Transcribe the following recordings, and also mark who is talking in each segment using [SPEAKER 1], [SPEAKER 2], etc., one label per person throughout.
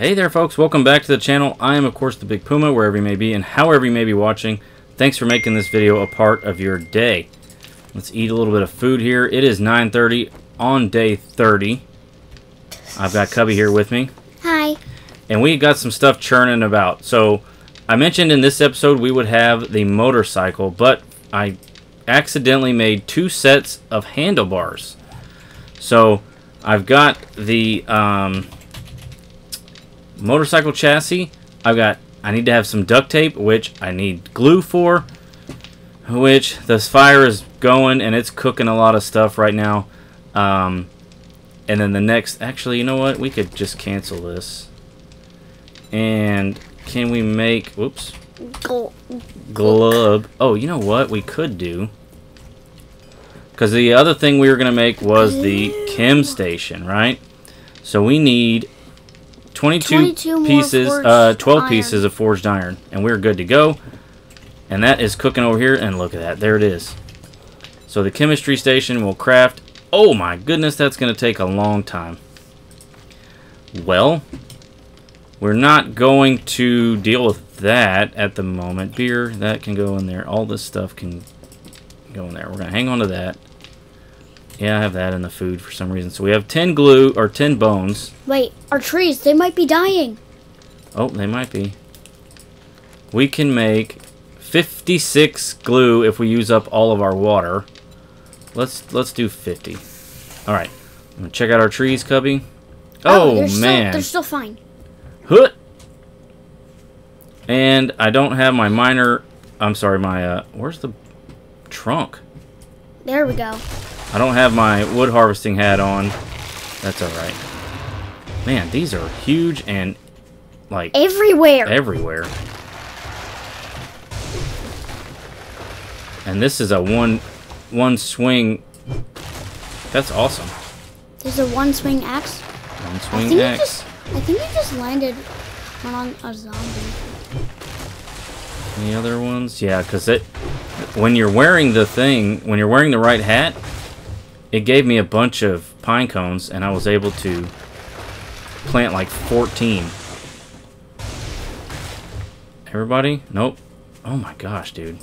[SPEAKER 1] Hey there folks, welcome back to the channel. I am of course the Big Puma, wherever you may be and however you may be watching. Thanks for making this video a part of your day. Let's eat a little bit of food here. It is 9.30 on day 30. I've got Cubby here with me.
[SPEAKER 2] Hi.
[SPEAKER 1] And we got some stuff churning about. So, I mentioned in this episode we would have the motorcycle, but I accidentally made two sets of handlebars. So, I've got the um, motorcycle chassis. I've got, I need to have some duct tape, which I need glue for, which this fire is going and it's cooking a lot of stuff right now. Um, and then the next, actually, you know what? We could just cancel this. And can we make, whoops, glove. Oh, you know what we could do? Because the other thing we were going to make was the chem station, right? So we need 22,
[SPEAKER 2] 22
[SPEAKER 1] pieces, uh, 12
[SPEAKER 2] iron.
[SPEAKER 1] pieces of forged iron. And we're good to go. And that is cooking over here. And look at that. There it is. So the chemistry station will craft. Oh my goodness, that's going to take a long time. Well, we're not going to deal with that at the moment. Beer, that can go in there. All this stuff can go in there. We're going to hang on to that. Yeah, I have that in the food for some reason. So we have 10 glue, or 10 bones.
[SPEAKER 2] Wait, our trees, they might be dying.
[SPEAKER 1] Oh, they might be. We can make 56 glue if we use up all of our water. Let's let's do 50. All right. I'm gonna check out our trees, Cubby. Oh,
[SPEAKER 2] Still,
[SPEAKER 1] man.
[SPEAKER 2] they're still fine.
[SPEAKER 1] Hoot. And I don't have my miner. I'm sorry, my uh, where's the trunk?
[SPEAKER 2] There we go.
[SPEAKER 1] I don't have my wood harvesting hat on. That's all right. Man, these are huge and like
[SPEAKER 2] Everywhere.
[SPEAKER 1] everywhere. And this is a one one swing. That's awesome.
[SPEAKER 2] There's a one swing axe.
[SPEAKER 1] One
[SPEAKER 2] I
[SPEAKER 1] swing
[SPEAKER 2] think
[SPEAKER 1] axe.
[SPEAKER 2] just I think you just landed on a zombie.
[SPEAKER 1] Any other ones? Yeah, because it when you're wearing the thing, when you're wearing the right hat, it gave me a bunch of pine cones, and I was able to plant like 14. Everybody? Nope. Oh my gosh, dude.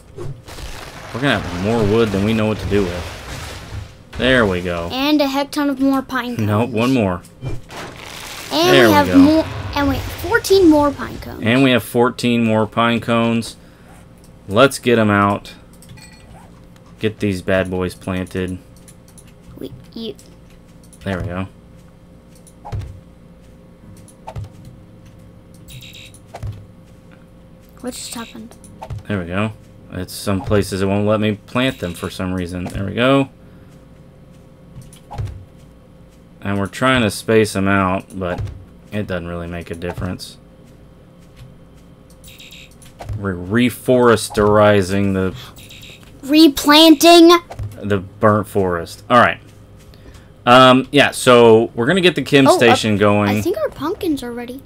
[SPEAKER 1] We're gonna have more wood than we know what to do with. There we go.
[SPEAKER 2] And a heck ton of more pine cones.
[SPEAKER 1] Nope, one more.
[SPEAKER 2] And
[SPEAKER 1] There
[SPEAKER 2] we
[SPEAKER 1] we
[SPEAKER 2] have
[SPEAKER 1] go.
[SPEAKER 2] more and wait, 14 more pine cones.
[SPEAKER 1] And we have 14 more pine cones. Let's get them out. Get these bad boys planted.
[SPEAKER 2] You
[SPEAKER 1] There we go.
[SPEAKER 2] what just happened?
[SPEAKER 1] There we go. It's some places it won't let me plant them for some reason. There we go. And we're trying to space them out, but it doesn't really make a difference. We're reforesterizing the
[SPEAKER 2] Replanting.
[SPEAKER 1] the burnt forest. All right. Um, yeah, so we're gonna get the chem
[SPEAKER 2] Oh,
[SPEAKER 1] station going.
[SPEAKER 2] I think our pumpkins are ready.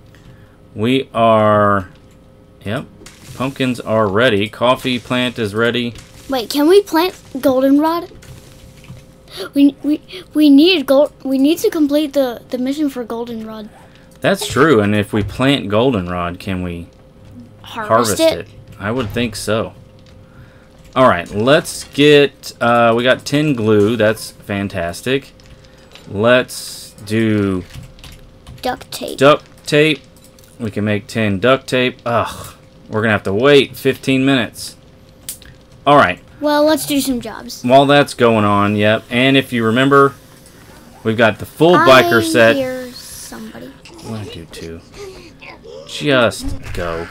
[SPEAKER 1] We are. Yep. Pumpkins are ready. Coffee plant is ready.
[SPEAKER 2] Wait, can we plant goldenrod? We we we need gold. We need to complete the the mission for goldenrod.
[SPEAKER 1] That's true. And if we plant goldenrod, can we
[SPEAKER 2] Harvest,
[SPEAKER 1] harvest it? I would think so. All right, let's get. Uh, we got tin glue. That's fantastic. Let's do
[SPEAKER 2] Duct tape.
[SPEAKER 1] duct tape. We can make 10 duct tape. Ugh, we're gonna have to wait 15 minutes. All right.
[SPEAKER 2] well, let's do some jobs.
[SPEAKER 1] While that's going on, yep. And if you remember, we've got the full biker set.
[SPEAKER 2] I hear somebody.
[SPEAKER 1] One, two, two. Just go.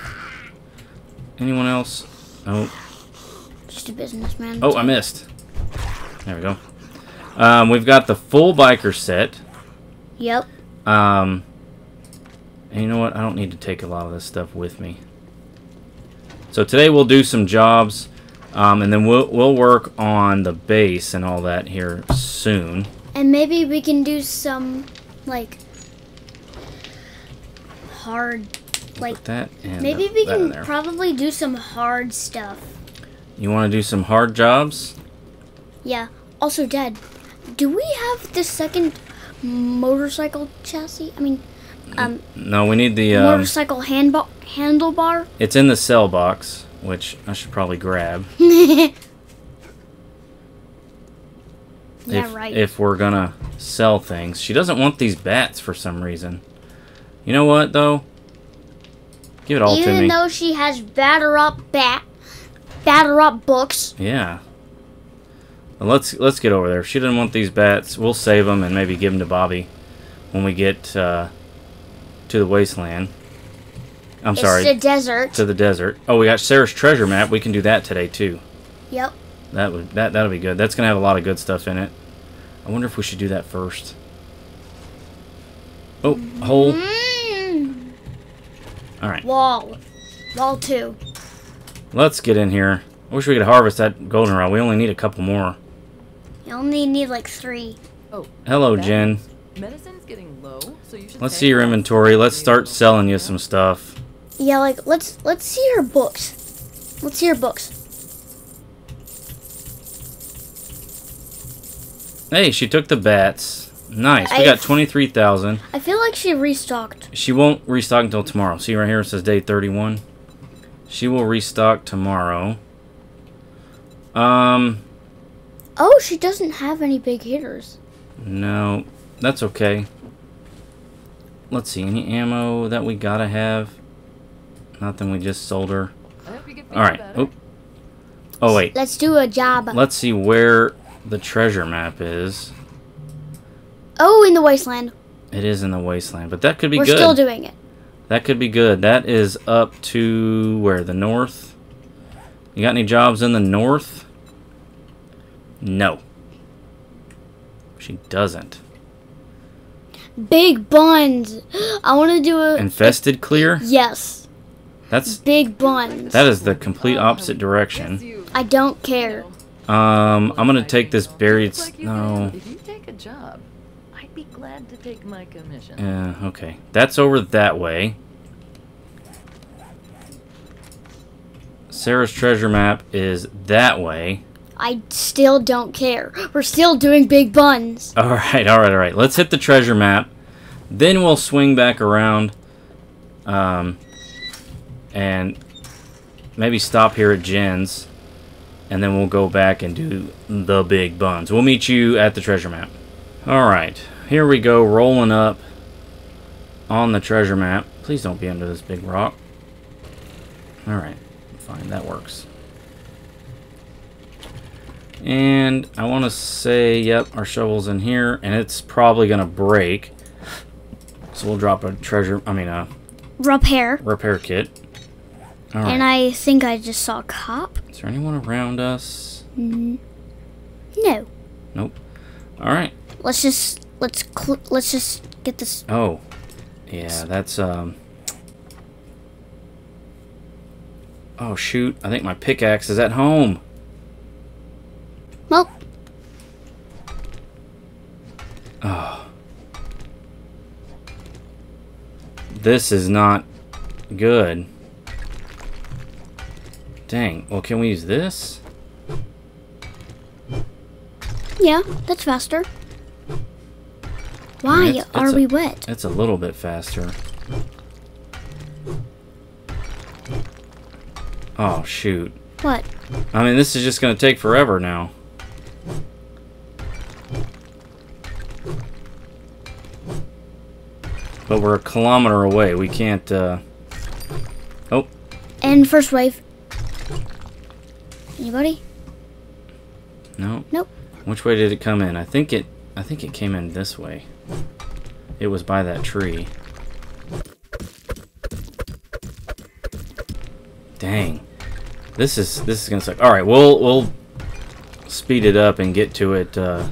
[SPEAKER 1] Anyone else? Oh,
[SPEAKER 2] Just a businessman.
[SPEAKER 1] oh, I missed. There we go. Um, we've got the full biker set.
[SPEAKER 2] Yep.
[SPEAKER 1] Um, and you know what? I don't need to take a lot of this stuff with me. So today we'll do some jobs, um, and then we'll we'll work on the base and all that here soon.
[SPEAKER 2] And maybe we can do some like hard, like
[SPEAKER 1] Put that and
[SPEAKER 2] maybe
[SPEAKER 1] the-
[SPEAKER 2] we
[SPEAKER 1] that
[SPEAKER 2] can probably do some hard stuff.
[SPEAKER 1] You want to do some hard jobs?
[SPEAKER 2] Yeah. Also, Dad, do we have the second motorcycle chassis? I mean, um
[SPEAKER 1] No, we need the. Um,
[SPEAKER 2] motorcycle handba- handlebar.
[SPEAKER 1] it's in the sell box, which I should probably grab.
[SPEAKER 2] yeah,
[SPEAKER 1] if,
[SPEAKER 2] right.
[SPEAKER 1] If we're gonna sell things, she doesn't want these bats for some reason. You know what though? Give it all to me.
[SPEAKER 2] Even though she has batter up bat, batter up books.
[SPEAKER 1] Yeah. Let's let's get over there. If she doesn't want these bats, we'll save them and maybe give them to Bobby when we get uh, to the wasteland. I'm sorry,
[SPEAKER 2] To the desert.
[SPEAKER 1] to the desert. Oh, we got Sarah's treasure map. We can do that today too.
[SPEAKER 2] yep.
[SPEAKER 1] That would that that'll be good. That's gonna have a lot of good stuff in it. I wonder if we should do that first. Oh, hole.
[SPEAKER 2] Mm.
[SPEAKER 1] All right,
[SPEAKER 2] Wall. Wall two.
[SPEAKER 1] let's get in here. I wish we could harvest that goldenrod. We only need a couple more.
[SPEAKER 2] You only need like three.
[SPEAKER 3] Oh,
[SPEAKER 1] Hello, Jen.
[SPEAKER 3] medicine's getting low, so you should.
[SPEAKER 1] Let's see your inventory. Let's start selling you some stuff.
[SPEAKER 2] Yeah, like let's let's see her books. Let's see her books.
[SPEAKER 1] Hey, she took the bats. Nice. We got 23,000.
[SPEAKER 2] I feel like she restocked.
[SPEAKER 1] She won't restock until tomorrow. See right here it says day 31. She will restock tomorrow. Um,
[SPEAKER 2] Oh, she doesn't have any big hitters.
[SPEAKER 1] no. That's okay. Let's see. Any ammo that we gotta have? Nothing. We just sold her.
[SPEAKER 3] I hope you get
[SPEAKER 1] All right.
[SPEAKER 3] better.
[SPEAKER 1] Oop. Oh, wait.
[SPEAKER 2] Let's do a job.
[SPEAKER 1] Let's see where the treasure map is.
[SPEAKER 2] Oh, in the wasteland.
[SPEAKER 1] It is in the wasteland, but that could be
[SPEAKER 2] We're
[SPEAKER 1] good.
[SPEAKER 2] still doing it.
[SPEAKER 1] That could be good. That is up to where? The north? You got any jobs in the north? No. She doesn't.
[SPEAKER 2] Big buns. I want to do a
[SPEAKER 1] Infested clear?
[SPEAKER 2] yes.
[SPEAKER 1] That's
[SPEAKER 2] Big buns.
[SPEAKER 1] that is the complete opposite direction.
[SPEAKER 2] I don't care.
[SPEAKER 1] Um, I'm gonna take this buried.
[SPEAKER 3] Looks
[SPEAKER 1] s-
[SPEAKER 3] like you
[SPEAKER 1] No.
[SPEAKER 3] If you take a job, I'd be glad to take my commission.
[SPEAKER 1] Yeah. Okay. That's over that way. Sarah's treasure map is that way.
[SPEAKER 2] I still don't care. We're still doing big buns.
[SPEAKER 1] All right, all right, all right. Let's hit the treasure map. Then we'll swing back around, um, and maybe stop here at Jen's, and then we'll go back and do the big buns. We'll meet you at the treasure map. All right, here we go, rolling up on the treasure map. Please don't be under this big rock. All right, fine, that works. And I want to say, yep, our shovel's in here, and it's probably going to break. So we'll drop a treasure, I mean, a
[SPEAKER 2] Repair.
[SPEAKER 1] repair kit. Right.
[SPEAKER 2] And I think I just saw a cop.
[SPEAKER 1] Is there anyone around us?
[SPEAKER 2] Mm, no.
[SPEAKER 1] Nope. All right.
[SPEAKER 2] Let's just let's let's just get this.
[SPEAKER 1] Oh, yeah, that's, um... Oh, shoot. I think my pickaxe is at home.
[SPEAKER 2] Well,
[SPEAKER 1] Oh. This is not good. Dang. Well, can we use this?
[SPEAKER 2] yeah, that's faster. Why
[SPEAKER 1] it's-
[SPEAKER 2] are
[SPEAKER 1] it's a-
[SPEAKER 2] we wet?
[SPEAKER 1] It's a little bit faster. Oh, shoot.
[SPEAKER 2] What?
[SPEAKER 1] I mean, this is just going to take forever now. We're a kilometer away. We can't, uh... Oh,
[SPEAKER 2] And first wave. Anybody?
[SPEAKER 1] no.
[SPEAKER 2] Nope.
[SPEAKER 1] Which way did it come in? I think it I think it came in this way. It was by that tree. Dang. This is this is gonna suck. Alright, we'll we'll speed it up and get to it uh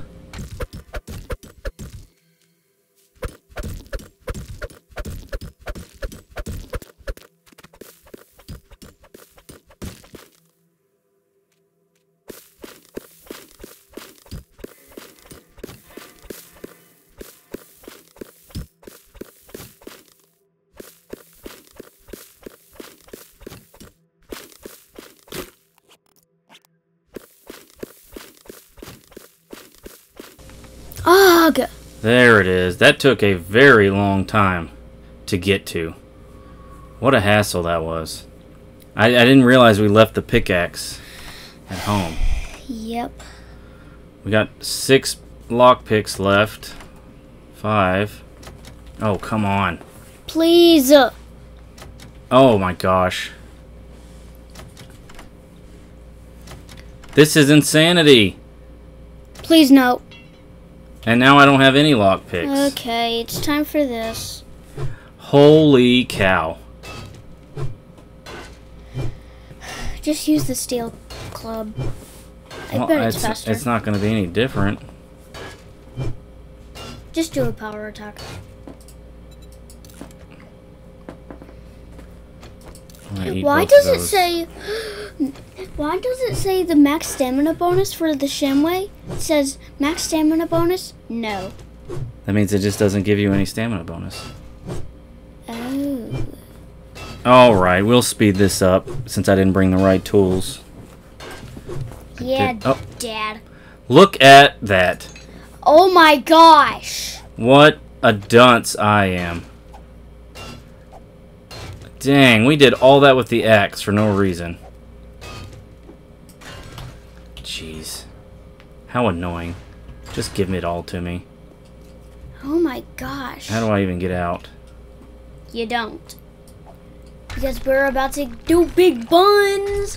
[SPEAKER 2] Ugh.
[SPEAKER 1] There it is. That took a very long time. to get to. What a hassle that was. I, I didn't realize we left the pickaxe at home.
[SPEAKER 2] Yep.
[SPEAKER 1] We got six lockpicks left. Five. Oh, come on.
[SPEAKER 2] Please.
[SPEAKER 1] Oh my gosh. This is insanity.
[SPEAKER 2] Please no.
[SPEAKER 1] And now I don't have any lockpicks.
[SPEAKER 2] Okay, it's time for this.
[SPEAKER 1] Holy cow.
[SPEAKER 2] Just use the steel club. I
[SPEAKER 1] Well,
[SPEAKER 2] bet it's,
[SPEAKER 1] it's,
[SPEAKER 2] faster.
[SPEAKER 1] it's not going to be any different.
[SPEAKER 2] Just do a power attack.
[SPEAKER 1] I'm gonna eat
[SPEAKER 2] Why does it say? Why does it say the max stamina bonus for the Shimway? It says max stamina bonus. No.
[SPEAKER 1] That means it just doesn't give you any stamina bonus.
[SPEAKER 2] Oh.
[SPEAKER 1] Alright, we'll speed this up since I didn't bring the right tools.
[SPEAKER 2] Yeah,
[SPEAKER 1] did- oh.
[SPEAKER 2] Dad.
[SPEAKER 1] Look at that.
[SPEAKER 2] Oh my gosh.
[SPEAKER 1] What a dunce I am. Dang, we did all that with the axe for no reason. Jeez. How annoying. Just give me it all to me.
[SPEAKER 2] Oh my gosh.
[SPEAKER 1] How do I even get out?
[SPEAKER 2] You don't. Because we're about to do big buns.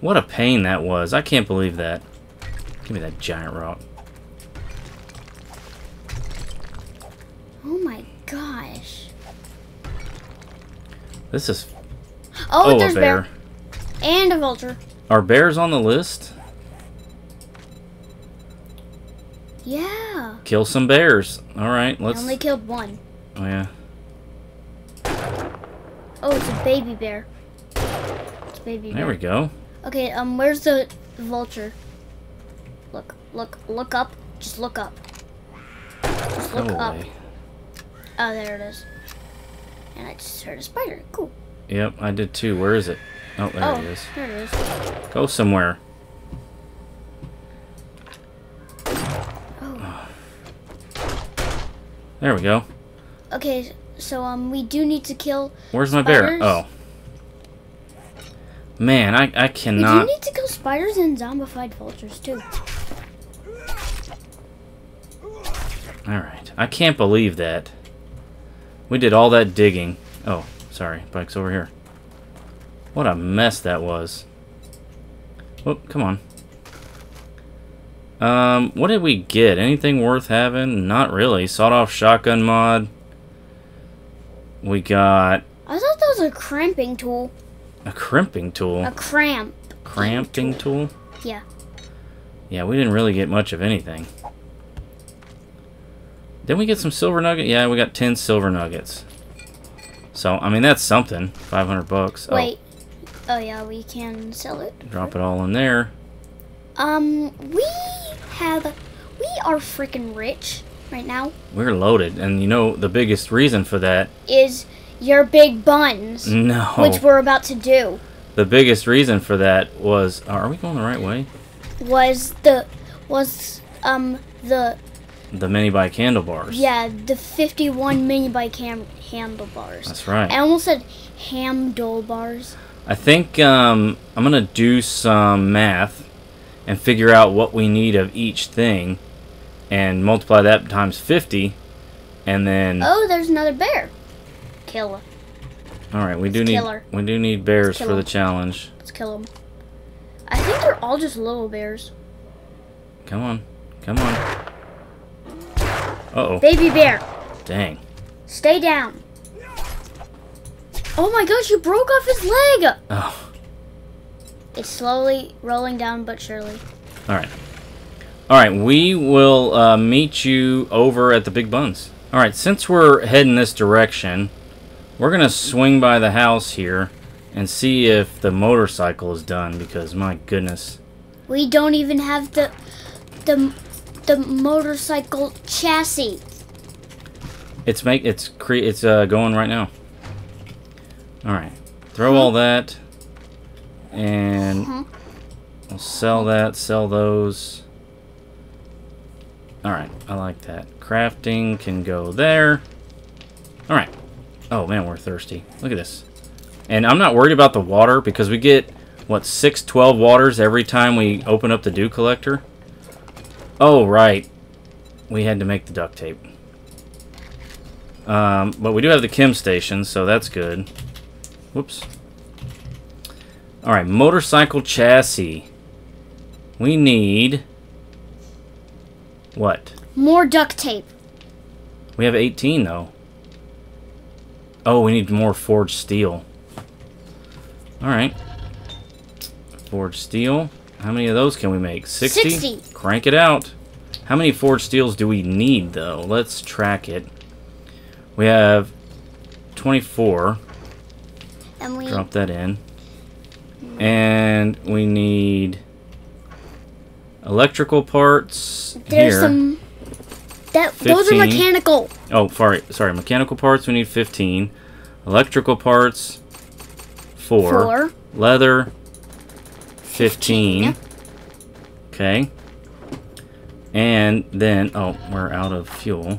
[SPEAKER 1] What a pain that was. I can't believe that. Give me that giant rock.
[SPEAKER 2] Oh my gosh.
[SPEAKER 1] This is...
[SPEAKER 2] Oh,
[SPEAKER 1] Oh,
[SPEAKER 2] there's
[SPEAKER 1] a bear.
[SPEAKER 2] bear. And a vulture.
[SPEAKER 1] Are bears on the list?
[SPEAKER 2] Yeah.
[SPEAKER 1] Kill some bears. Alright, let's...
[SPEAKER 2] I only killed one.
[SPEAKER 1] Oh, yeah.
[SPEAKER 2] Oh, it's a baby bear. It's a baby
[SPEAKER 1] There
[SPEAKER 2] bear.
[SPEAKER 1] There we go.
[SPEAKER 2] Okay, um, where's the vulture? Look, look, look up. Just look up. Just look
[SPEAKER 1] Go
[SPEAKER 2] up.
[SPEAKER 1] away.
[SPEAKER 2] Oh, there it is. And I just heard a spider. Cool.
[SPEAKER 1] Yep, I did too. Where is it? Oh, there
[SPEAKER 2] oh,
[SPEAKER 1] it is.
[SPEAKER 2] there it is.
[SPEAKER 1] Go somewhere.
[SPEAKER 2] Oh.
[SPEAKER 1] There we go.
[SPEAKER 2] Okay, so um, we do need to kill.
[SPEAKER 1] Where's my bear? Oh. Man, I, I
[SPEAKER 2] We do
[SPEAKER 1] cannot...
[SPEAKER 2] need to kill spiders and zombified vultures too.
[SPEAKER 1] Alright. I can't believe that. We did all that digging. Oh, sorry. Bike's over here. What a mess that was. Oh, come on. Um, what did we get? Anything worth having? Not really. Sawed-off shotgun mod. We got
[SPEAKER 2] I thought that was a crimping tool.
[SPEAKER 1] a crimping tool.
[SPEAKER 2] A cramp.
[SPEAKER 1] Cramping tool?
[SPEAKER 2] Yeah.
[SPEAKER 1] Yeah, we didn't really get much of anything. Didn't we get some silver nugget? Yeah, we got 10 silver nuggets. So, I mean, that's something. 500 bucks.
[SPEAKER 2] Wait. Oh yeah, we can sell it.
[SPEAKER 1] Oh, drop it all in there.
[SPEAKER 2] Um, we have, we are freaking rich right now.
[SPEAKER 1] We're loaded. And you know, the biggest reason for that...
[SPEAKER 2] Is your big buns,
[SPEAKER 1] No.
[SPEAKER 2] which we're about to do,
[SPEAKER 1] The biggest reason for that was... Are we going the right way?
[SPEAKER 2] was the, was um the
[SPEAKER 1] The mini bike handlebars.
[SPEAKER 2] yeah the 51 mini bike ham- handlebars.
[SPEAKER 1] That's right.
[SPEAKER 2] I almost said handlebars.
[SPEAKER 1] I think um, I'm going to do some math and figure out what we need of each thing and multiply that times 50 and then
[SPEAKER 2] Oh, there's another bear. Kill him.
[SPEAKER 1] all right we do need
[SPEAKER 2] kill her.
[SPEAKER 1] we do need bears for the challenge
[SPEAKER 2] Let's kill him. I think they're all just little bears.
[SPEAKER 1] come on come on uh-oh.
[SPEAKER 2] Baby bear,
[SPEAKER 1] dang.
[SPEAKER 2] Stay down. Oh my gosh, you broke off his leg!
[SPEAKER 1] oh.
[SPEAKER 2] It's slowly rolling down, but surely.
[SPEAKER 1] all right. All right we will uh, meet you over at the big buns. All right since we're heading this direction we're gonna swing by the house here and see if the motorcycle is done because my goodness.
[SPEAKER 2] We don't even have the the the motorcycle chassis.
[SPEAKER 1] It's make it's cre it's uh going right now. All right, throw all that, and
[SPEAKER 2] Mhm.
[SPEAKER 1] we'll sell that. Sell those. All right, I like that. Crafting can go there. All right. Oh man, we're thirsty. Look at this. And I'm not worried about the water because we get what six, twelve waters every time we open up the dew collector. Oh right, we had to make the duct tape. Um, but we do have the chem station, so that's good. Whoops. All right, motorcycle chassis. We need what?
[SPEAKER 2] More duct tape.
[SPEAKER 1] We have 18 though. Oh, we need more forged steel. All right. Forged steel. How many of those can we make? 60?
[SPEAKER 2] 60.
[SPEAKER 1] Crank it out. How many forged steels do we need though? Let's track it. We have 24.
[SPEAKER 2] And we
[SPEAKER 1] Drop that in. And we need electrical parts
[SPEAKER 2] there's
[SPEAKER 1] here.
[SPEAKER 2] some that those are mechanical.
[SPEAKER 1] Oh, sorry, sorry. Mechanical parts we need 15. Electrical parts 4.
[SPEAKER 2] Four.
[SPEAKER 1] Leather 15. Okay. And then oh, we're out of fuel.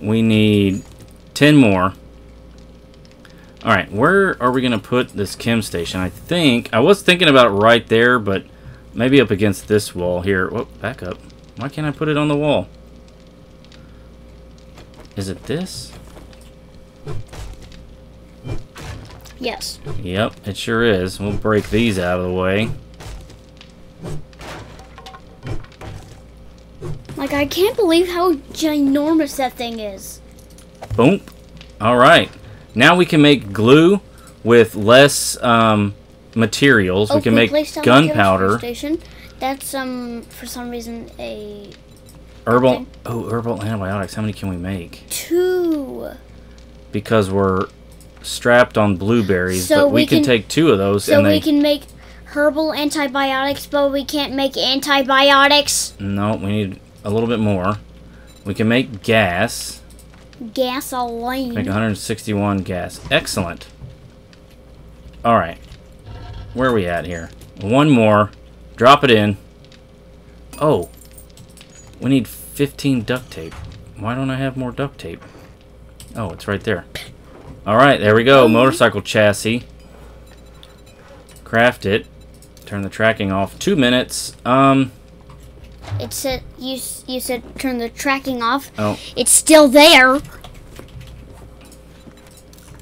[SPEAKER 1] We need 10 more. All right, where are we going to put this chem station? I think I was thinking about right there, but maybe up against this wall here. Whoop, back up. Why can't I put it on the wall? Is it this?
[SPEAKER 2] Yes.
[SPEAKER 1] Yep, it sure is. We'll break these out of the way.
[SPEAKER 2] Like I can't believe how ginormous that thing is.
[SPEAKER 1] Boom. All right. Now we can make glue with less um, materials. we can make
[SPEAKER 2] placed on the chemistry
[SPEAKER 1] gunpowder,
[SPEAKER 2] That's um for some reason a
[SPEAKER 1] herbal.
[SPEAKER 2] Okay.
[SPEAKER 1] Oh, herbal antibiotics. How many can we make?
[SPEAKER 2] two.
[SPEAKER 1] Because we're strapped on blueberries,
[SPEAKER 2] So
[SPEAKER 1] but we,
[SPEAKER 2] we
[SPEAKER 1] can,
[SPEAKER 2] can-
[SPEAKER 1] take two of those,
[SPEAKER 2] So
[SPEAKER 1] and
[SPEAKER 2] we can make herbal antibiotics, but we can't make antibiotics.
[SPEAKER 1] No, we need a little bit more. We can make gas.
[SPEAKER 2] Gasoline.
[SPEAKER 1] Make 161 gas. Excellent. All right. Where are we at here? One more. Drop it in. Oh. We need 15 duct tape. Why don't I have more duct tape? Oh, it's right there. All right, there we go. Motorcycle chassis. Craft it. Turn the tracking off. Two minutes. Um.
[SPEAKER 2] It said you you said turn the tracking off.
[SPEAKER 1] Oh,
[SPEAKER 2] It's still there.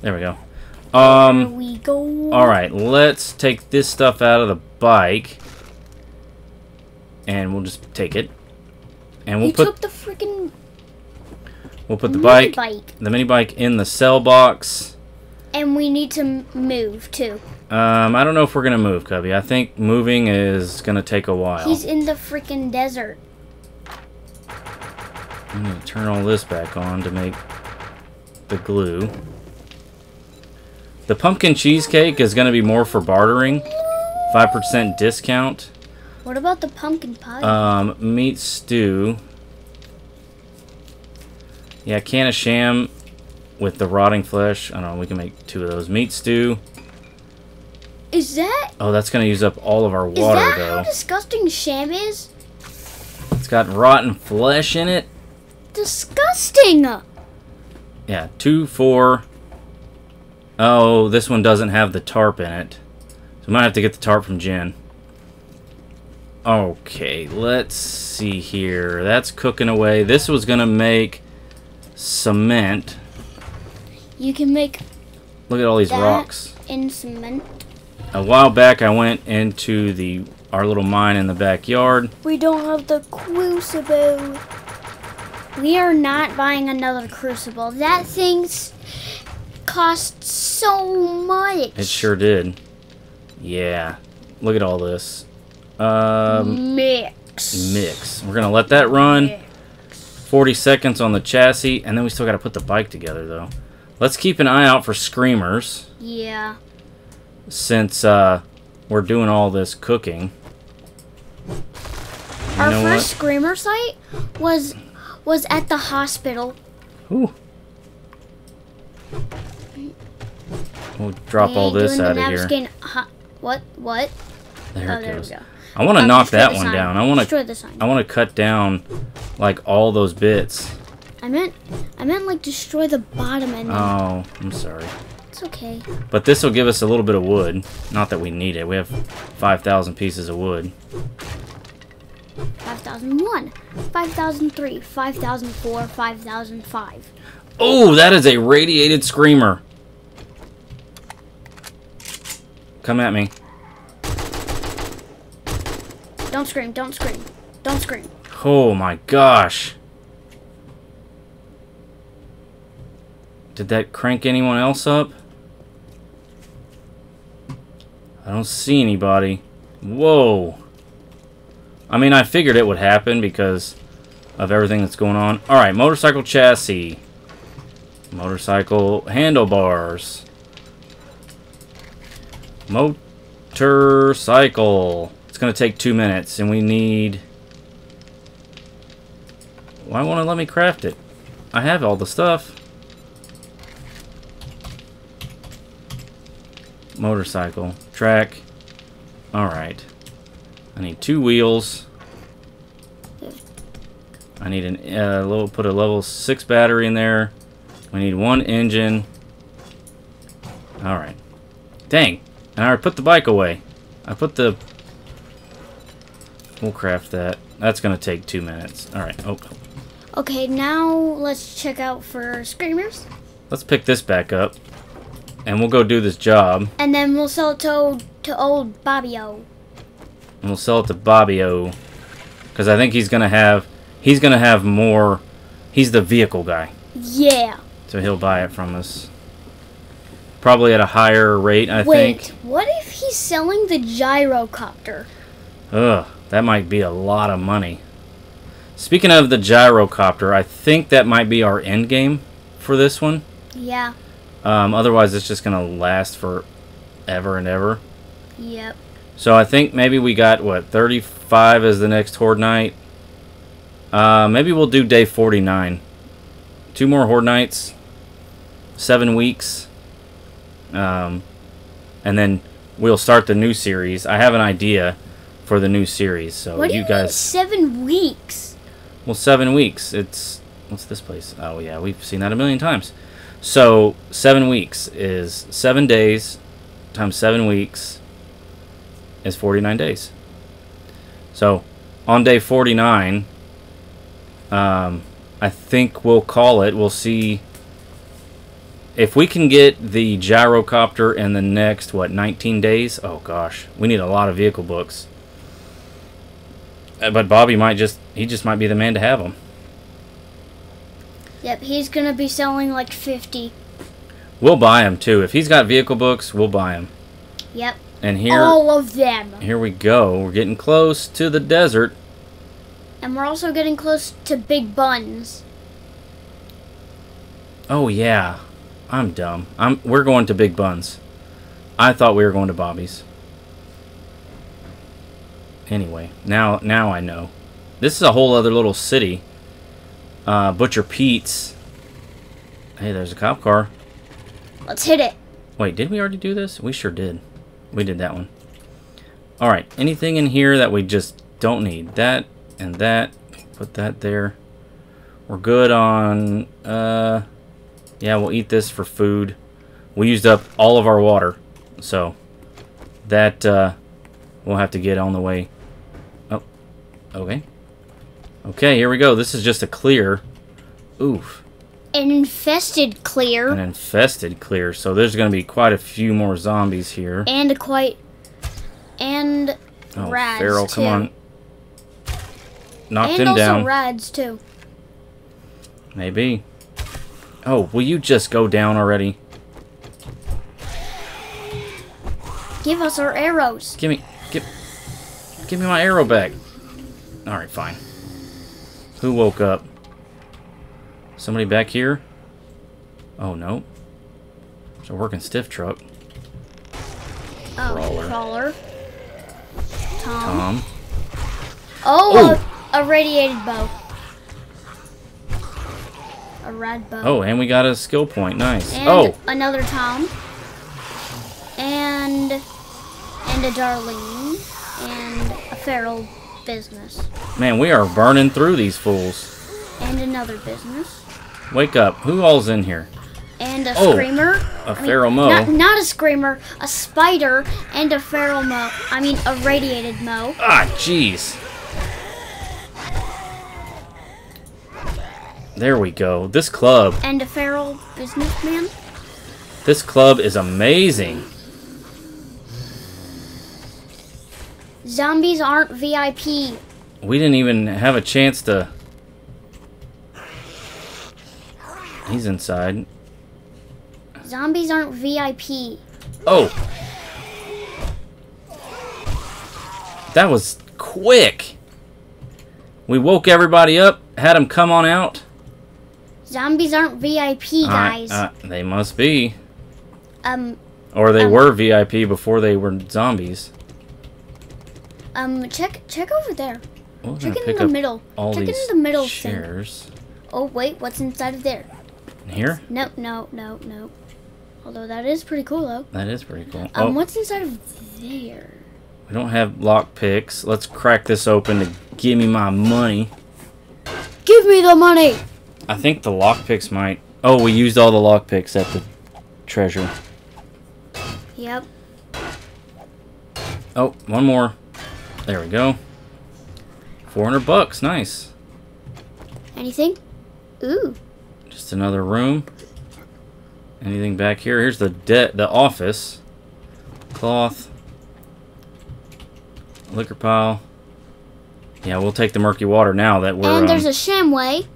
[SPEAKER 1] there we go. Um.
[SPEAKER 2] Here we go.
[SPEAKER 1] All right, let's take this stuff out of the bike, and we'll just take it, and we'll
[SPEAKER 2] You
[SPEAKER 1] put
[SPEAKER 2] took the freaking
[SPEAKER 1] we'll put the bike,
[SPEAKER 2] bike,
[SPEAKER 1] the mini bike, in the sell box.
[SPEAKER 2] and we need to move too.
[SPEAKER 1] Um, I don't know if we're gonna move, Cubby. I think moving is gonna take a while.
[SPEAKER 2] He's in the freaking desert.
[SPEAKER 1] I'm gonna turn all this back on to make the glue. The pumpkin cheesecake is gonna be more for bartering, five percent discount.
[SPEAKER 2] What about the pumpkin pie?
[SPEAKER 1] Um, meat stew. Yeah, can of sham with the rotting flesh. I don't know. We can make two of those. Meat stew.
[SPEAKER 2] is that
[SPEAKER 1] Oh, that's gonna use up all of our water.
[SPEAKER 2] is
[SPEAKER 1] water
[SPEAKER 2] that
[SPEAKER 1] though.
[SPEAKER 2] how disgusting sham is?
[SPEAKER 1] It's got rotten flesh in it.
[SPEAKER 2] Disgusting.
[SPEAKER 1] Yeah, two, four. Oh, this one doesn't have the tarp in it. So I might have to get the tarp from Jen. Okay, let's see here. That's cooking away. This was gonna make cement.
[SPEAKER 2] You can make
[SPEAKER 1] Look at all these rocks.
[SPEAKER 2] in cement.
[SPEAKER 1] A while back, I went into the our little mine in the backyard.
[SPEAKER 2] We don't have the crucible. We are not buying another crucible. That thing's cost so much.
[SPEAKER 1] It sure did. Yeah. Look at all this. Um,
[SPEAKER 2] mix.
[SPEAKER 1] mix. We're gonna let that run. 40 seconds on the chassis, and then we still gotta put the bike together, though. Let's keep an eye out for screamers,
[SPEAKER 2] Yeah.
[SPEAKER 1] since uh, we're doing all this cooking. You
[SPEAKER 2] Our first screamer site was was at the hospital.
[SPEAKER 1] what? Ooh. We'll drop all this out of here.
[SPEAKER 2] napskin- Huh, what? What?
[SPEAKER 1] There
[SPEAKER 2] oh,
[SPEAKER 1] it
[SPEAKER 2] there
[SPEAKER 1] goes.
[SPEAKER 2] we go.
[SPEAKER 1] I want to
[SPEAKER 2] Um,
[SPEAKER 1] knock that one
[SPEAKER 2] sign.
[SPEAKER 1] down. I want to
[SPEAKER 2] destroy the sign.
[SPEAKER 1] I want to cut down like all those bits.
[SPEAKER 2] I meant, I meant like destroy the bottom and then
[SPEAKER 1] Oh, I'm sorry.
[SPEAKER 2] it's okay.
[SPEAKER 1] But this will give us a little bit of wood. Not that we need it. We have 5,000 pieces of wood.
[SPEAKER 2] 5001, 5003, 5004, 5005.
[SPEAKER 1] Oh, that is a radiated screamer. Come at me.
[SPEAKER 2] Don't scream, don't scream, don't scream.
[SPEAKER 1] Oh my gosh. Did that crank anyone else up? I don't see anybody. Whoa. I mean, I figured it would happen because of everything that's going on. Alright, motorcycle chassis. Motorcycle handlebars. Motorcycle. Going to take two minutes, and we need... Why won't it let me craft it? I have all the stuff. Motorcycle. Track. Alright. I need two wheels. I need an uh, put a level 6 battery in there. We need one engine. Alright. Dang. And I put the bike away. I put the... We'll craft that. That's going to take two minutes. Alright. Oh,
[SPEAKER 2] Okay, now let's check out for screamers.
[SPEAKER 1] let's pick this back up. And we'll go do this job.
[SPEAKER 2] And then we'll sell it to old, to old Bobbio.
[SPEAKER 1] And we'll sell it to Bobby O. Because I think he's going to have... He's going to have more... He's the vehicle guy.
[SPEAKER 2] Yeah.
[SPEAKER 1] So he'll buy it from us. Probably at a higher rate, I
[SPEAKER 2] Wait,
[SPEAKER 1] think.
[SPEAKER 2] Wait, what if he's selling the gyrocopter?
[SPEAKER 1] Ugh, that might be a lot of money. Speaking of the gyrocopter, I think that might be our end game for this one.
[SPEAKER 2] Yeah.
[SPEAKER 1] Um, otherwise, it's just going to last for ever and ever.
[SPEAKER 2] Yep.
[SPEAKER 1] So I think maybe we got, what, 35 as the next Horde Night? Uh, maybe we'll do day 49. Two more Horde Nights. Seven weeks. Um, and then we'll start the new series. I have an idea for the new series. So
[SPEAKER 2] What do
[SPEAKER 1] you
[SPEAKER 2] you
[SPEAKER 1] guys...
[SPEAKER 2] seven weeks?
[SPEAKER 1] Well, seven weeks. It's... What's this place? Oh, yeah, we've seen that a million times. So, seven weeks is seven days times seven weeks is 49 days. So, on day 49, um, I think we'll call it. We'll see if we can get the gyrocopter in the next, what, 19 days? Oh, gosh. We need a lot of vehicle books. Uh, But Bobby might just, he just might be the man to have them.
[SPEAKER 2] Yep, he's gonna be selling like 50.
[SPEAKER 1] We'll buy him too. If he's got vehicle books, we'll buy him.
[SPEAKER 2] Yep.
[SPEAKER 1] And here,
[SPEAKER 2] All of them.
[SPEAKER 1] here we go. We're getting close to the desert.
[SPEAKER 2] And we're also getting close to big buns.
[SPEAKER 1] Oh yeah, I'm dumb. I'm. We're going to Big Buns. I thought we were going to Bobby's. Anyway, now now I know. This is a whole other little city. Uh, Butcher Pete's. Hey, there's a cop car.
[SPEAKER 2] Let's hit it.
[SPEAKER 1] Wait, did we already do this? We sure did. We did that one. Alright, anything in here that we just don't need? That and that. Put that there. We're good on... Uh, yeah, we'll eat this for food. We used up all of our water. So, that uh, we'll have to get on the way. Okay. Okay, here we go. This is just a clear. Oof.
[SPEAKER 2] An infested clear.
[SPEAKER 1] An infested clear. So there's going to be quite a few more zombies here.
[SPEAKER 2] and quite. And
[SPEAKER 1] Oh,
[SPEAKER 2] rads,
[SPEAKER 1] come
[SPEAKER 2] too.
[SPEAKER 1] on. Knock
[SPEAKER 2] and
[SPEAKER 1] them
[SPEAKER 2] also rads too.
[SPEAKER 1] Maybe. Oh, will you just go down already?
[SPEAKER 2] Give us our arrows.
[SPEAKER 1] Give me, give, give me my arrow back. All right, fine. Who woke up? Somebody back here? Oh no. It's a working stiff truck.
[SPEAKER 2] Oh,
[SPEAKER 1] Crawler.
[SPEAKER 2] crawler. Tom.
[SPEAKER 1] Tom.
[SPEAKER 2] Oh, A, oh! a radiated bow. A rad bow.
[SPEAKER 1] Oh, and we got a skill point. Nice.
[SPEAKER 2] And
[SPEAKER 1] oh,
[SPEAKER 2] another Tom. And and a Darlene. And a feral business.
[SPEAKER 1] Man, we are burning through these fools.
[SPEAKER 2] And another business.
[SPEAKER 1] Wake up. Who all's in here?
[SPEAKER 2] And a
[SPEAKER 1] Oh,
[SPEAKER 2] screamer.
[SPEAKER 1] A feral mo.
[SPEAKER 2] Not, not a screamer, a spider, and a feral mo. I mean, a radiated mo.
[SPEAKER 1] Ah, jeez. There we go. This club.
[SPEAKER 2] And a feral businessman.
[SPEAKER 1] This club is amazing.
[SPEAKER 2] Zombies aren't VIP.
[SPEAKER 1] We didn't even have a chance to... He's inside.
[SPEAKER 2] Zombies aren't VIP.
[SPEAKER 1] Oh! That was quick! We woke everybody up, had them come on out.
[SPEAKER 2] Zombies aren't VIP, guys.
[SPEAKER 1] uh, they must be.
[SPEAKER 2] um,
[SPEAKER 1] Or they
[SPEAKER 2] Um,
[SPEAKER 1] were VIP before they were zombies.
[SPEAKER 2] um, check, check over there. Check
[SPEAKER 1] gonna
[SPEAKER 2] in the middle.
[SPEAKER 1] all
[SPEAKER 2] check
[SPEAKER 1] these
[SPEAKER 2] in the middle thing. Oh wait, what's inside of there?
[SPEAKER 1] Here?
[SPEAKER 2] No, no, no, no. Although that is pretty cool though.
[SPEAKER 1] That is pretty cool.
[SPEAKER 2] Um,
[SPEAKER 1] oh,
[SPEAKER 2] what's inside of there?
[SPEAKER 1] we don't have lock picks. Let's crack this open to give me my money.
[SPEAKER 2] Give me the money.
[SPEAKER 1] I think the lock picks might. Oh, we used all the lock picks at the treasure.
[SPEAKER 2] Yep.
[SPEAKER 1] Oh, one more. There we go. 400 bucks. Nice.
[SPEAKER 2] Anything? Ooh.
[SPEAKER 1] Just another room. Anything back here? Here's the debt, the office. Cloth. Liquor pile. Yeah, we'll take the murky water now that we're
[SPEAKER 2] and
[SPEAKER 1] um,
[SPEAKER 2] there's a shamway.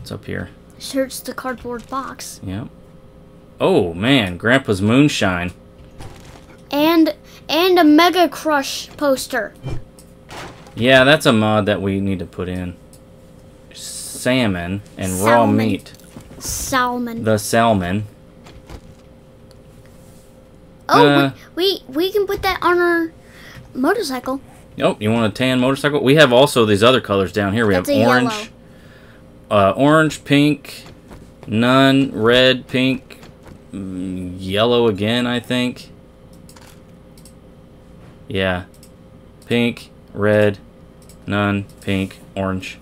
[SPEAKER 1] it's up here.
[SPEAKER 2] Search the cardboard box.
[SPEAKER 1] Yep. Oh man, Grandpa's moonshine.
[SPEAKER 2] And and a Mega Crush poster.
[SPEAKER 1] Yeah, that's a mod that we need to put in. Salmon and raw meat.
[SPEAKER 2] Salmon.
[SPEAKER 1] The salmon.
[SPEAKER 2] oh,
[SPEAKER 1] uh,
[SPEAKER 2] we, we we can put that on our motorcycle.
[SPEAKER 1] Oh, you want a tan motorcycle? We have also these other colors down here. We
[SPEAKER 2] That's
[SPEAKER 1] have orange, uh, orange, pink, none, red, pink, mm, yellow again. I think. Yeah, pink, red, none, pink, orange.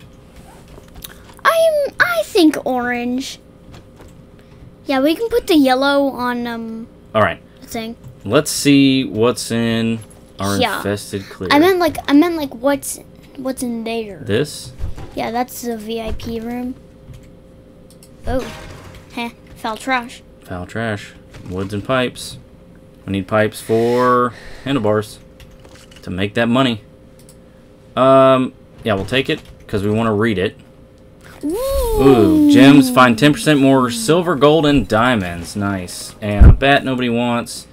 [SPEAKER 2] I'm I think orange. Yeah, we can put the yellow on um
[SPEAKER 1] All right,
[SPEAKER 2] the thing.
[SPEAKER 1] let's see what's in our
[SPEAKER 2] Yeah.
[SPEAKER 1] infested clear.
[SPEAKER 2] I meant like I meant like what's what's in there.
[SPEAKER 1] this.
[SPEAKER 2] Yeah, that's the VIP room. Oh, heh, foul trash.
[SPEAKER 1] Foul trash, woods and pipes. We need pipes for handlebars to make that money. Um, yeah, we'll take it because we want to read it. Ooh, gems find 10% more silver, gold, and diamonds. Nice. And a bat nobody wants.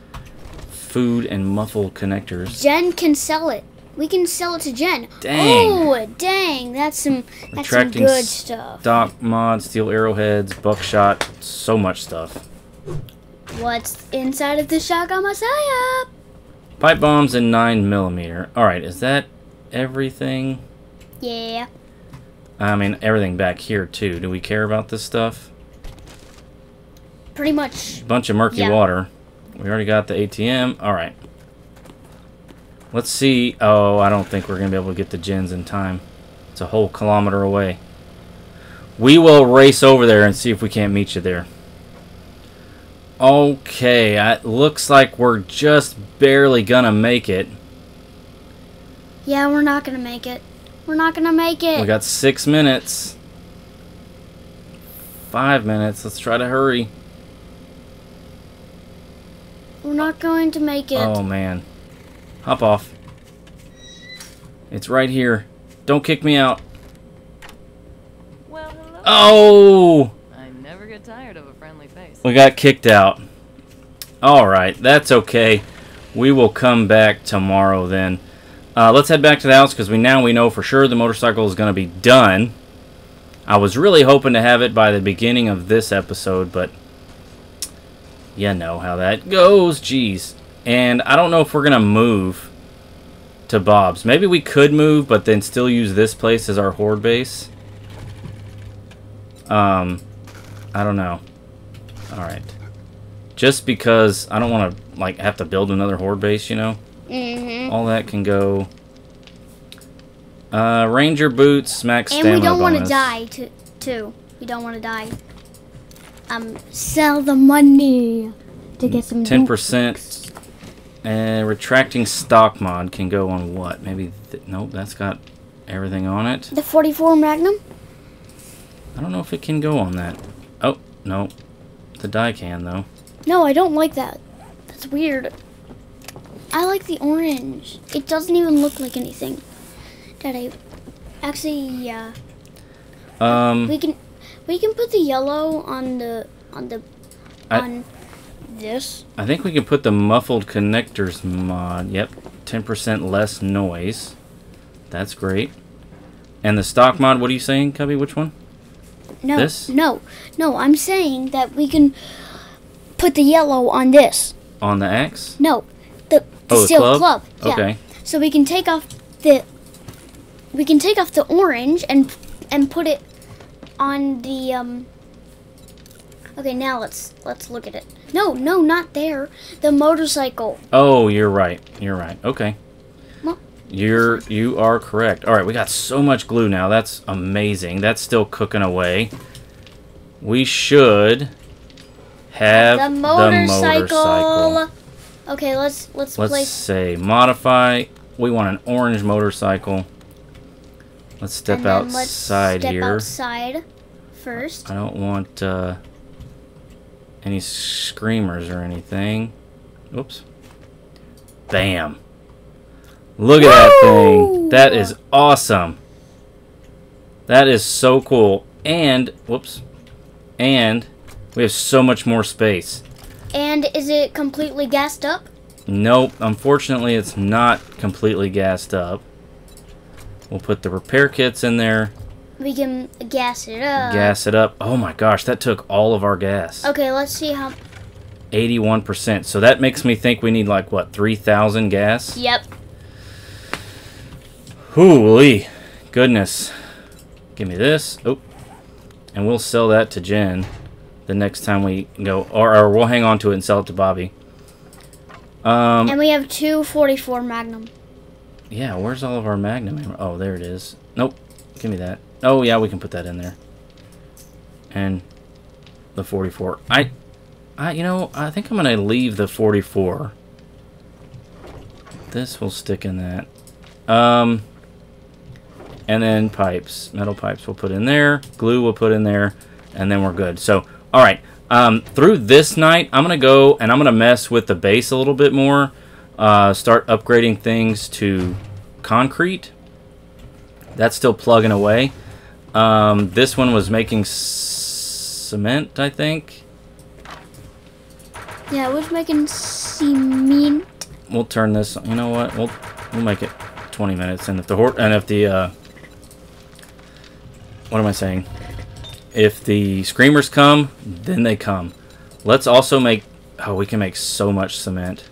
[SPEAKER 1] Food and muffle connectors.
[SPEAKER 2] Jen can sell it. We can sell it to Jen.
[SPEAKER 1] Dang.
[SPEAKER 2] Oh, dang! That's some that's some good stuff.
[SPEAKER 1] Stock mod, steel arrowheads, buckshot, so much stuff.
[SPEAKER 2] What's inside of the shotgun messiah?
[SPEAKER 1] Pipe bombs and 9 millimeter. Alright, is that everything?
[SPEAKER 2] Yeah.
[SPEAKER 1] I mean, everything back here, too. Do we care about this stuff?
[SPEAKER 2] Pretty much.
[SPEAKER 1] Bunch of murky
[SPEAKER 2] Yeah.
[SPEAKER 1] water. We already got the ATM. Alright. Let's see. Oh, I don't think we're going to be able to get the gens in time. It's a whole kilometer away. We will race over there and see if we can't meet you there. Okay, it looks like we're just barely gonna make it.
[SPEAKER 2] Yeah, we're not gonna make it. We're not gonna make it.
[SPEAKER 1] We got six minutes. Five minutes. Let's try to hurry.
[SPEAKER 2] We're not going to make it.
[SPEAKER 1] Oh man. Hop off. It's right here. Don't kick me out.
[SPEAKER 3] Well, hello.
[SPEAKER 1] Oh!
[SPEAKER 3] I never get tired of a friendly face.
[SPEAKER 1] We got kicked out. Alright, that's okay. We will come back tomorrow then. Uh, let's head back to the house because we now we know for sure the motorcycle is going to be done. I was really hoping to have it by the beginning of this episode, but you know how that goes. Jeez. And I don't know if we're going to move to Bob's. Maybe we could move, but then still use this place as our horde base. Um, I don't know. All right. Just because I don't want to like have to build another horde base, you know.
[SPEAKER 2] Mm-hmm.
[SPEAKER 1] All that can go. Uh, Ranger boots, max
[SPEAKER 2] And
[SPEAKER 1] stamina
[SPEAKER 2] we don't want to die to, too. We don't want to die. Um, sell the money to get some.
[SPEAKER 1] Ten percent. And retracting stock mod can go on what? Maybe. Th- nope, that's got everything on it.
[SPEAKER 2] The 44 Magnum.
[SPEAKER 1] I don't know if it can go on that. Oh no, the die can though.
[SPEAKER 2] No, I don't like that. That's weird. I like the orange. It doesn't even look like anything. That I actually yeah.
[SPEAKER 1] Um,
[SPEAKER 2] We can we can put the yellow on the on the
[SPEAKER 1] I-
[SPEAKER 2] on this.
[SPEAKER 1] I think we can put the muffled connectors mod. Yep, ten percent less noise. That's great. And the stock mod. What are you saying, Cubby? Which one?
[SPEAKER 2] No,
[SPEAKER 1] This?
[SPEAKER 2] no, no. I'm saying that we can put the yellow on this.
[SPEAKER 1] On the X?
[SPEAKER 2] No, the, the
[SPEAKER 1] Oh, the
[SPEAKER 2] steel
[SPEAKER 1] club?
[SPEAKER 2] club. Yeah.
[SPEAKER 1] Okay.
[SPEAKER 2] So we can take off the we can take off the orange and and put it on the um Okay, now let's let's look at it. No, no, not there. The motorcycle.
[SPEAKER 1] Oh, you're right. You're right. Okay.
[SPEAKER 2] Well-
[SPEAKER 1] You're you are correct. All right, we got so much glue now. That's amazing. That's still cooking away. We should have
[SPEAKER 2] The motorcycle. Okay, let's let's,
[SPEAKER 1] Let's
[SPEAKER 2] place
[SPEAKER 1] say modify. We want an orange motorcycle. Let's step
[SPEAKER 2] then let's
[SPEAKER 1] outside
[SPEAKER 2] step
[SPEAKER 1] here.
[SPEAKER 2] outside first.
[SPEAKER 1] I don't want uh, any screamers or anything. Oops. Bam. Look at that thing. That is awesome. That is so cool. And, whoops. And we have so much more space.
[SPEAKER 2] And is it completely gassed up?
[SPEAKER 1] Nope, unfortunately it's not completely gassed up. We'll put the repair kits in there,
[SPEAKER 2] We can gas it up.
[SPEAKER 1] gas it up. Oh my gosh, that took all of our gas.
[SPEAKER 2] Okay, let's see how
[SPEAKER 1] 81%. So that makes me think we need like what, 3,000 gas?
[SPEAKER 2] Yep.
[SPEAKER 1] Holy goodness. Give me this. Oh. And we'll sell that to Jen the next time we go or, or we'll hang on to it and sell it to Bobby. Um
[SPEAKER 2] And we have two 44 Magnum.
[SPEAKER 1] Yeah, where's all of our Magnum? Oh, there it is. Nope. Give me that. Oh, yeah, we can put that in there. And the 44. I, I, you know, I think I'm going to leave the 44. This will stick in that. Um, and then pipes. Metal pipes we'll put in there. Glue we'll put in there. And then we're good. So, all right. Um, through this night, I'm going to go and I'm going to mess with the base a little bit more. Uh, start upgrading things to concrete. That's still plugging away. Um, this one was making cement, I think.
[SPEAKER 2] Yeah, we're making cement.
[SPEAKER 1] We'll turn this. You know what? We'll we'll make it 20 minutes. And if the hor- and if the uh, what am I saying? If the screamers come, then they come. Let's also make. Oh, we can make so much cement.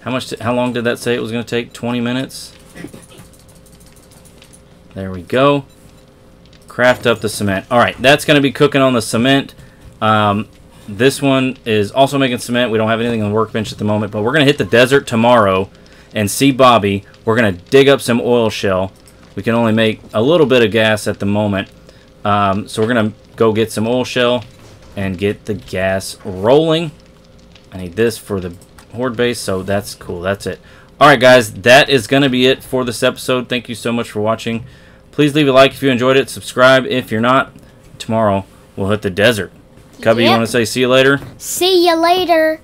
[SPEAKER 1] How much? How long did that say it was going to take? 20 minutes. There we go. Craft up the cement. All right, that's going to be cooking on the cement. Um, this one is also making cement. We don't have anything on the workbench at the moment, but we're going to hit the desert tomorrow and see Bobby. We're going to dig up some oil shale. We can only make a little bit of gas at the moment. Um, so we're going to go get some oil shale and get the gas rolling. I need this for the horde base, so that's cool. That's it. All right, guys, that is going to be it for this episode. Thank you so much for watching. Please leave a like if you enjoyed it. Subscribe if you're not. Tomorrow, we'll hit the desert. Cubby, you want to say see you later?
[SPEAKER 2] See you later.